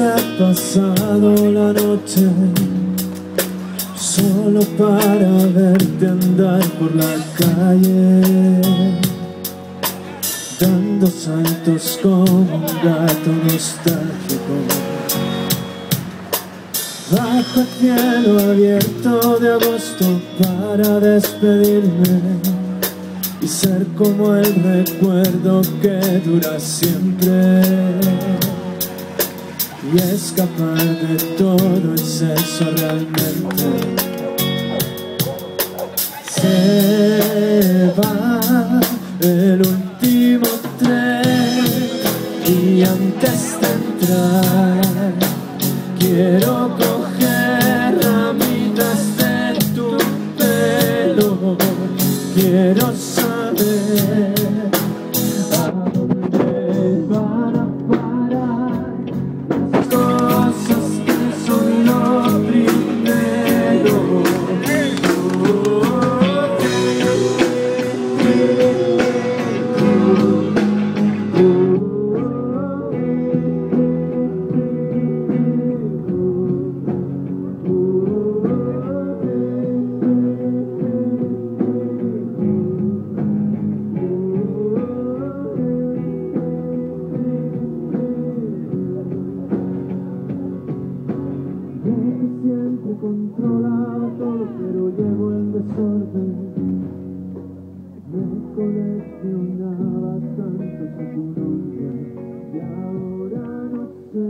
Hemos pasado la noche solo para verte andar por la calle, dando saltos como un gato nostálgico. Bajo el cielo abierto de agosto para despedirme y ser como el recuerdo que dura siempre y escapar de todo exceso realmente. Se va el último tren y antes de entrar quiero coger ramitas de tu pelo. Quiero saber Lord. Siempre controlaba todo, pero llevo el desorden. Me coleccionaba tanto tu nombre y ahora no sé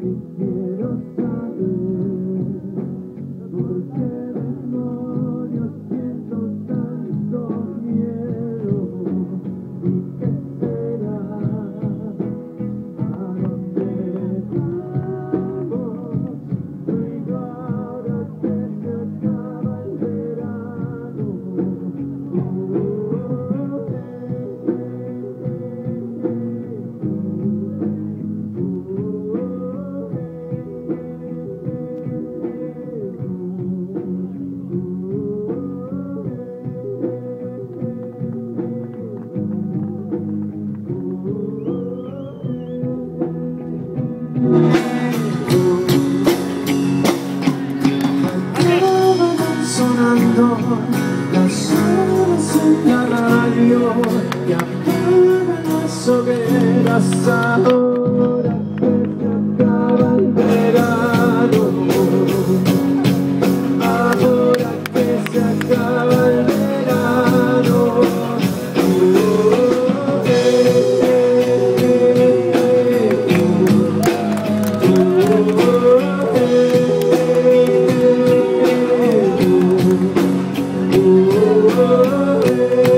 y quiero saber por qué sonando las la y apagan las hogueras a Oh.